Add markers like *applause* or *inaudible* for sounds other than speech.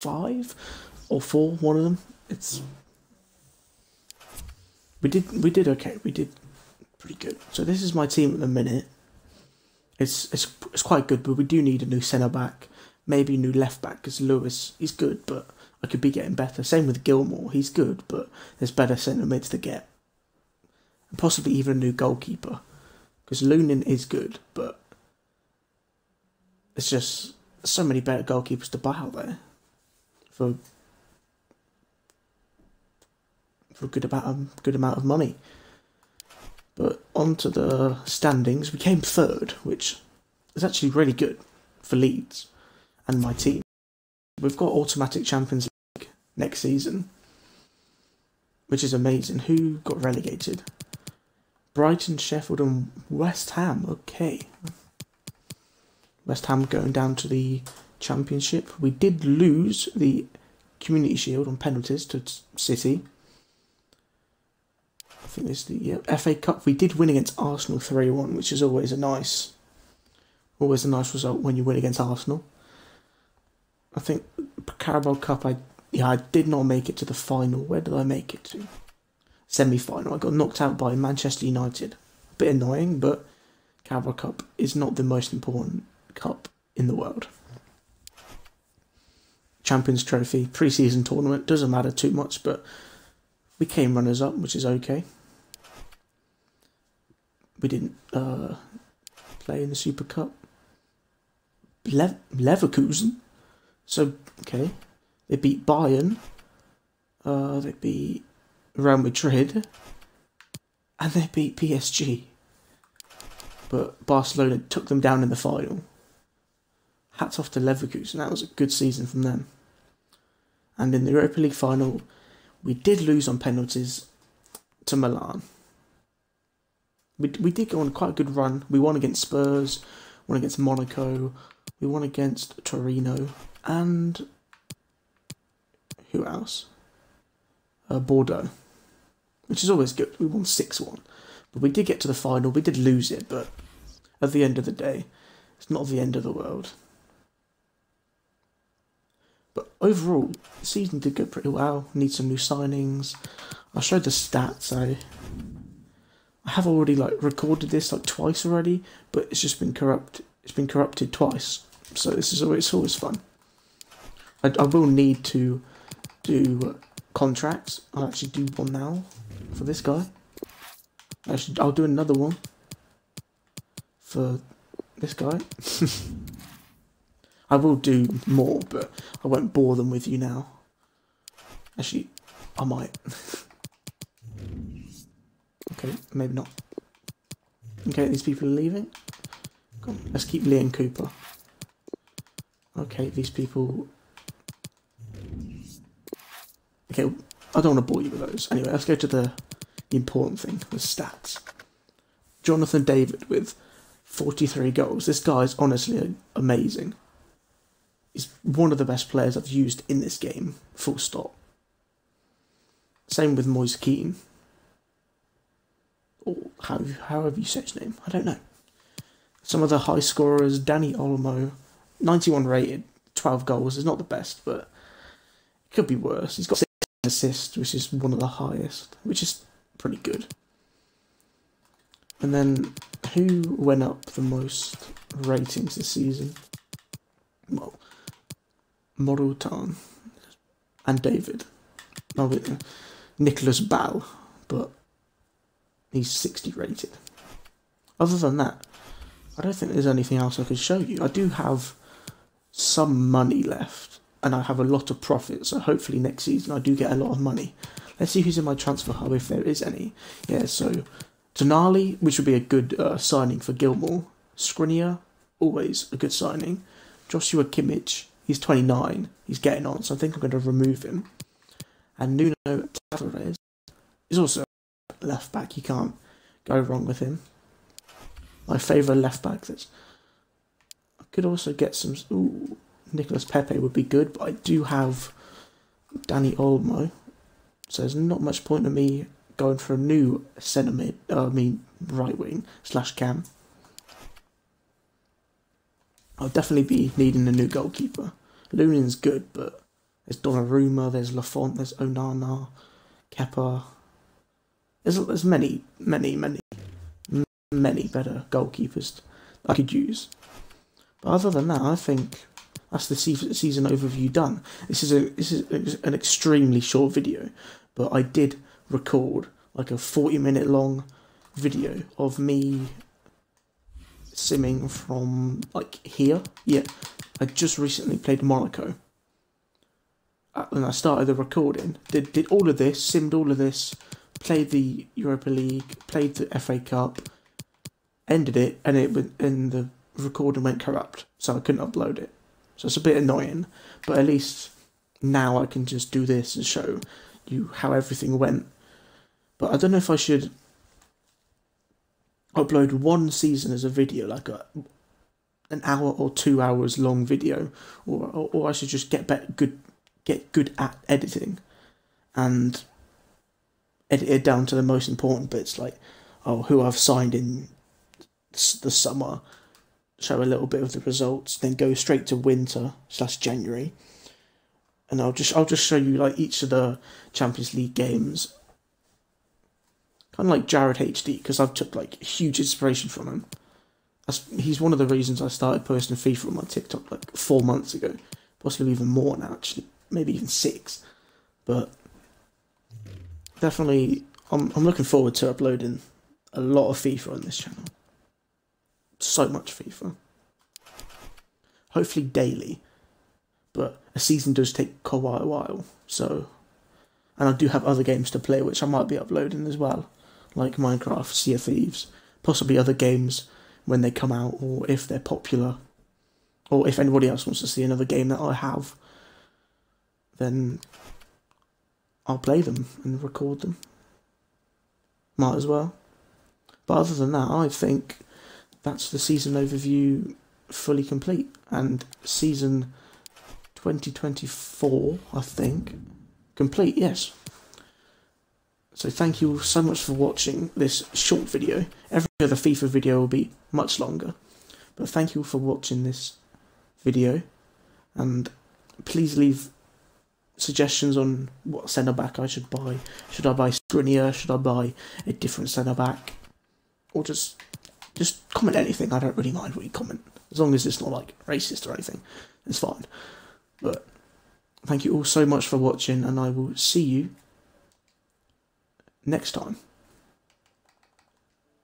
five or four. One of them. It's we did we did okay. We did pretty good. So this is my team at the minute. It's it's it's quite good, but we do need a new centre back, maybe a new left back because Lewis he's good, but I could be getting better. Same with Gilmour, he's good, but there's better centre mids to get. And possibly even a new goalkeeper, because Lunin is good, but it's just so many better goalkeepers to buy out there for for a good amount of, good amount of money. But onto the standings, we came third, which is actually really good for Leeds and my team. We've got automatic Champions League next season, which is amazing. Who got relegated? Brighton, Sheffield, and West Ham. Okay. West Ham going down to the Championship. We did lose the Community Shield on penalties to City. I think it's the yeah, FA Cup. We did win against Arsenal 3 1, which is always a nice always a nice result when you win against Arsenal. I think Carabao Cup I yeah, I did not make it to the final. Where did I make it to? Semi final. I got knocked out by Manchester United. A bit annoying, but Carabao Cup is not the most important cup in the world. Champions Trophy, pre season tournament, doesn't matter too much, but we came runners up, which is okay. We didn't uh, play in the Super Cup. Le- Leverkusen. So, okay. They beat Bayern. Uh, they beat Real Madrid. And they beat PSG. But Barcelona took them down in the final. Hats off to Leverkusen. That was a good season from them. And in the Europa League final, we did lose on penalties to Milan. We, we did go on quite a good run. We won against Spurs, won against Monaco, we won against Torino, and who else? Uh, Bordeaux, which is always good. We won 6 1. But we did get to the final. We did lose it, but at the end of the day, it's not the end of the world. Overall, the season did go pretty well. Need some new signings. I showed the stats. I I have already like recorded this like twice already, but it's just been corrupt. It's been corrupted twice. So this is always always fun. I, I will need to do contracts. I'll actually do one now for this guy. I'll do another one for this guy. *laughs* I will do more, but I won't bore them with you now. Actually, I might. okay, maybe not. Okay, these people are leaving. On, let's keep Lee and Cooper. Okay, these people. Okay, I don't want to bore you with those. Anyway, let's go to the, the important thing the stats. Jonathan David with 43 goals. This guy is honestly amazing is one of the best players I've used in this game, full stop. Same with Moise Kean. Or how, however you say his name, I don't know. Some of the high scorers, Dani Olmo, 91 rated, 12 goals, is not the best, but it could be worse. He's got 6 assists, which is one of the highest, which is pretty good. And then, who went up the most ratings this season? Well, Morutan and David. Oh, Nicholas Ball, but he's 60 rated. Other than that, I don't think there's anything else I could show you. I do have some money left, and I have a lot of profit, so hopefully next season I do get a lot of money. Let's see who's in my transfer hub, if there is any. Yeah, so Denali, which would be a good uh, signing for Gilmour. Skriniar, always a good signing. Joshua Kimmich, He's 29. He's getting on, so I think I'm going to remove him. And Nuno Tavares is also left back. You can't go wrong with him. My favourite left back. That's I could also get some. Ooh, Nicolas Pepe would be good, but I do have Dani Olmo, so there's not much point in me going for a new centre mid. Uh, I mean right wing slash cam. I'll definitely be needing a new goalkeeper. Lunin's good, but There's Donnarumma, there's Lafont, there's Onana, Kepa. There's there's many, many, many, many better goalkeepers I could use. But other than that, I think that's the season overview done. This is a this is an extremely short video, but I did record like a forty minute long video of me simming from like here. Yeah, I just recently played Monaco. Uh, and I started the recording. Did did all of this, simmed all of this, played the Europa League, played the FA Cup, ended it, and it went and the recording went corrupt, so I couldn't upload it. So it's a bit annoying, but at least now I can just do this and show you how everything went. But I don't know if I should upload one season as a video, like a an hour or two hours long video, or or, or I should just get better, good get good at editing, and edit it down to the most important bits, like oh who I've signed in the summer, show a little bit of the results, then go straight to winter slash January, and I'll just I'll just show you like each of the Champions League games kind of like Jared HD because I've took like huge inspiration from him. He's one of the reasons I started posting FIFA on my TikTok like four months ago, possibly even more now. Actually, maybe even six. But definitely, I'm I'm looking forward to uploading a lot of FIFA on this channel. So much FIFA. Hopefully daily, but a season does take quite a while. So, and I do have other games to play, which I might be uploading as well like Minecraft, Sea of Thieves, possibly other games when they come out, or if they're popular, or if anybody else wants to see another game that I have, then I'll play them and record them. Might as well. But other than that, I think that's the season overview fully complete. And season 2024, I think, complete, yes. So thank you so much for watching this short video. Every other FIFA video will be much longer. But thank you for watching this video. And please leave suggestions on what centre back I should buy. Should I buy Skriniar? Should I buy a different centre back? Or just just comment anything. I don't really mind what you comment. As long as it's not like racist or anything. It's fine. But thank you all so much for watching and I will see you next time.